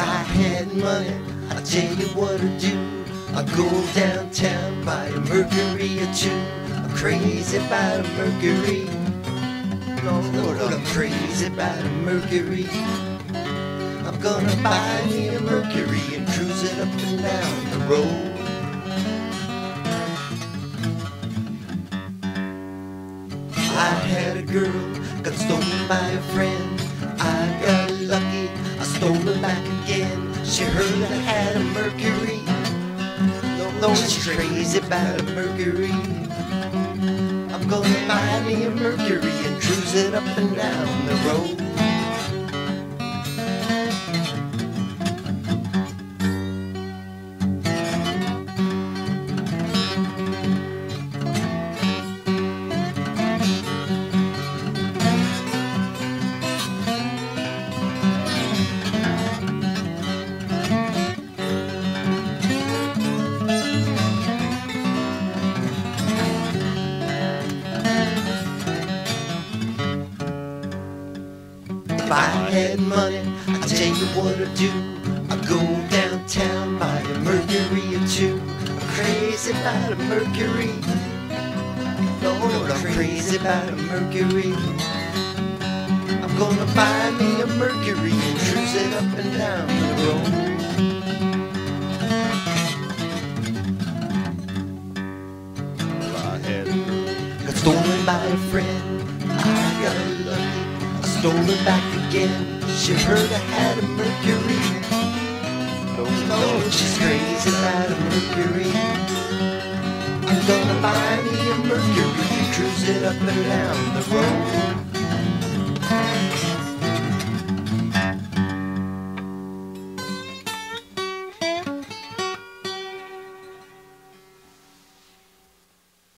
had money, I tell you what to do. I'd go downtown, buy a Mercury or two. I'm crazy about a Mercury. Lord, I'm crazy about a Mercury. I'm gonna buy me a Mercury and cruise it up and down the road. I had a girl, got stolen by a friend. She heard I had a Mercury. No, she's crazy about a Mercury. I'm gonna buy me a Mercury and cruise it up and down the road. If I had money, I'd tell you what to do. I'd go downtown, buy a Mercury or two. I'm crazy about a Mercury. Lord, I'm crazy about a Mercury. I'm gonna buy me a Mercury and cruise it up and down the road. I had Got stolen by a friend. I got lucky. Stole it back again. She heard I had a Mercury. No, no, she's crazy about a Mercury. I'm gonna buy me a Mercury cruise it up and down the road.